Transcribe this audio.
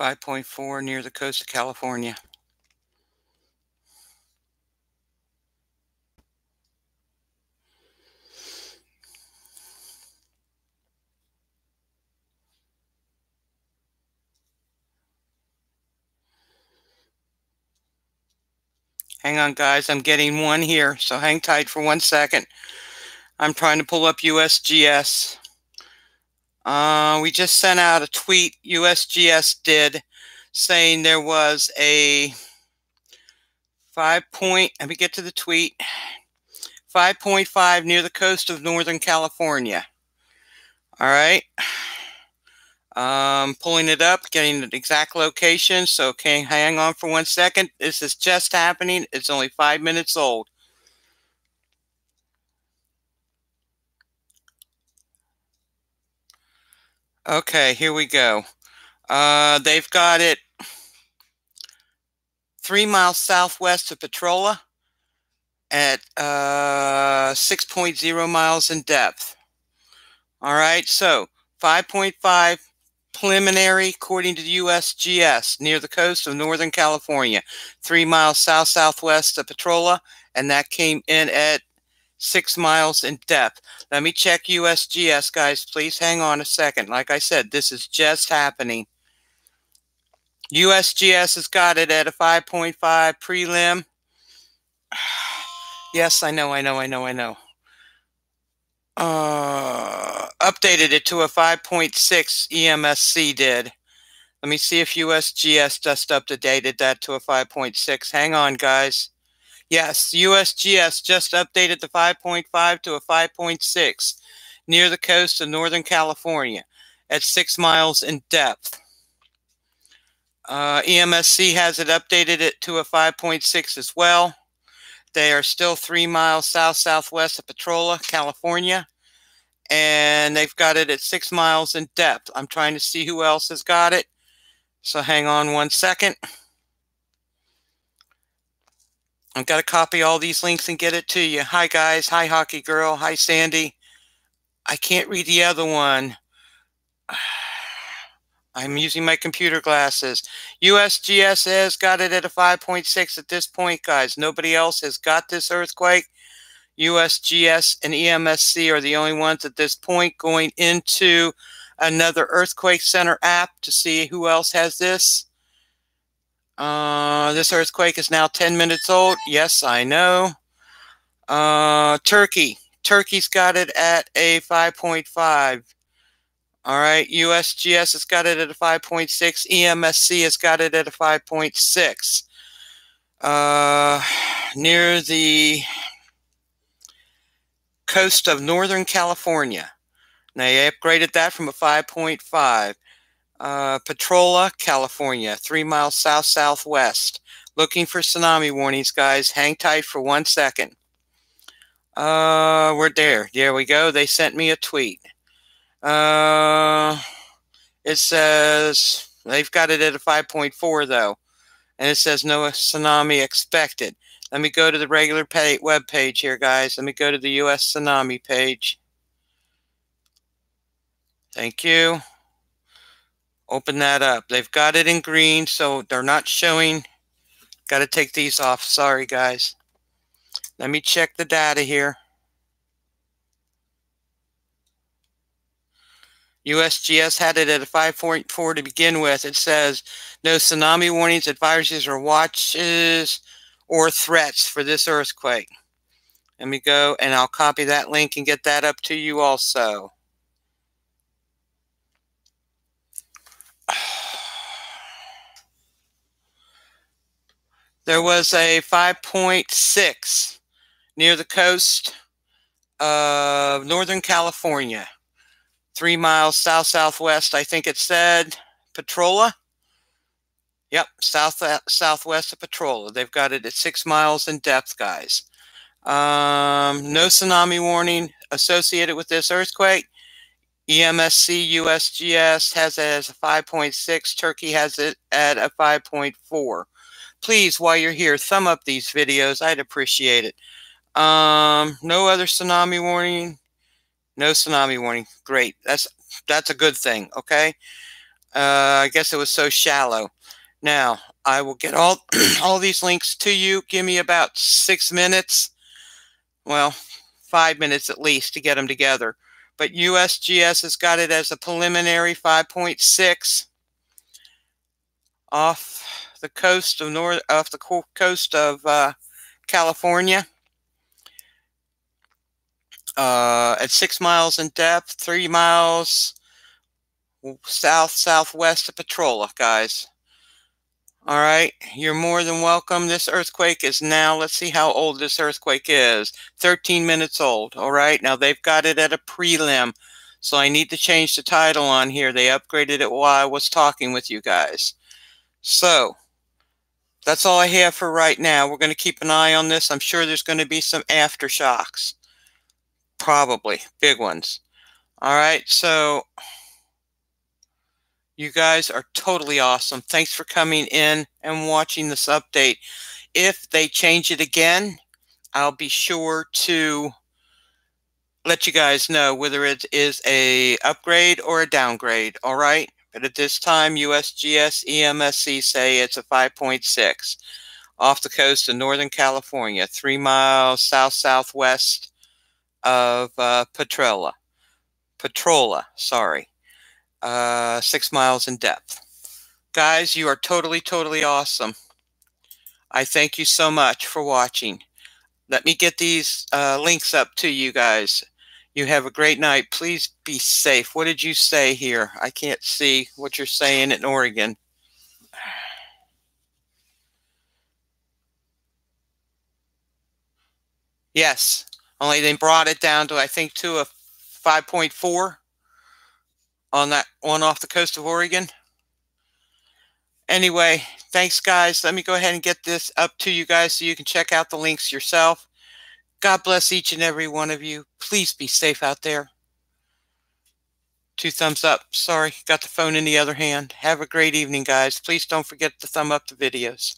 5.4 near the coast of California. Hang on, guys. I'm getting one here, so hang tight for one second. I'm trying to pull up USGS. Uh, we just sent out a tweet, USGS did, saying there was a five point, let me get to the tweet, 5.5 near the coast of Northern California. All right. Um, pulling it up, getting the exact location. So, okay, hang on for one second. This is just happening. It's only five minutes old. Okay, here we go. Uh, they've got it three miles southwest of Petrolia at uh, 6.0 miles in depth. All right, so 5.5 preliminary, according to the USGS, near the coast of Northern California, three miles south southwest of Petrolia, and that came in at six miles in depth. Let me check USGS, guys. Please hang on a second. Like I said, this is just happening. USGS has got it at a 5.5 prelim. yes, I know, I know, I know, I know. Uh, updated it to a 5.6 EMSC did. Let me see if USGS just updated that to a 5.6. Hang on, guys. Yes, USGS just updated the 5.5 to a 5.6 near the coast of Northern California at six miles in depth. Uh, EMSC has it updated it to a 5.6 as well. They are still three miles south southwest of Petrolia, California, and they've got it at six miles in depth. I'm trying to see who else has got it. So hang on one second. I've got to copy all these links and get it to you. Hi, guys. Hi, Hockey Girl. Hi, Sandy. I can't read the other one. I'm using my computer glasses. USGS has got it at a 5.6 at this point, guys. Nobody else has got this earthquake. USGS and EMSC are the only ones at this point going into another earthquake center app to see who else has this. Uh, this earthquake is now 10 minutes old. Yes, I know. Uh, Turkey. Turkey's got it at a 5.5. All right. USGS has got it at a 5.6. EMSC has got it at a 5.6. Uh, near the coast of Northern California. Now, they upgraded that from a 5.5 uh, Petrolia, California, three miles south southwest. Looking for tsunami warnings, guys. Hang tight for one second. Uh, we're there. There we go. They sent me a tweet. Uh, it says they've got it at a 5.4 though, and it says no tsunami expected. Let me go to the regular pay, web page here, guys. Let me go to the U.S. tsunami page. Thank you. Open that up. They've got it in green, so they're not showing. Got to take these off. Sorry, guys. Let me check the data here. USGS had it at a 5.4 to begin with. It says no tsunami warnings, advisories, or watches or threats for this earthquake. Let me go and I'll copy that link and get that up to you also. There was a 5.6 near the coast of Northern California, three miles south southwest, I think it said, Petrolia. Yep, south southwest of Petrolia. They've got it at six miles in depth, guys. Um, no tsunami warning associated with this earthquake. EMSC USGS has it as a 5.6. Turkey has it at a 5.4 please, while you're here, thumb up these videos. I'd appreciate it. Um, no other tsunami warning. No tsunami warning. Great. That's that's a good thing. Okay. Uh, I guess it was so shallow. Now, I will get all, all these links to you. Give me about six minutes. Well, five minutes at least to get them together. But USGS has got it as a preliminary 5.6 off the coast of north off the coast of uh, California. Uh, at six miles in depth, three miles south southwest of Petrolia, guys. All right, you're more than welcome. This earthquake is now, let's see how old this earthquake is 13 minutes old. All right, now they've got it at a prelim, so I need to change the title on here. They upgraded it while I was talking with you guys. So, that's all I have for right now. We're going to keep an eye on this. I'm sure there's going to be some aftershocks. Probably big ones. All right, so you guys are totally awesome. Thanks for coming in and watching this update. If they change it again, I'll be sure to let you guys know whether it is a upgrade or a downgrade. All right. But at this time, USGS EMSC say it's a 5.6 off the coast of Northern California, three miles south southwest of uh, Petrolia. Petrolia, sorry uh, six miles in depth. Guys, you are totally, totally awesome. I thank you so much for watching. Let me get these uh, links up to you guys. You have a great night. Please be safe. What did you say here? I can't see what you're saying in Oregon. Yes, only they brought it down to, I think, to a 5.4 on that one off the coast of Oregon. Anyway, thanks, guys. Let me go ahead and get this up to you guys so you can check out the links yourself. God bless each and every one of you. Please be safe out there. Two thumbs up. Sorry, got the phone in the other hand. Have a great evening, guys. Please don't forget to thumb up the videos.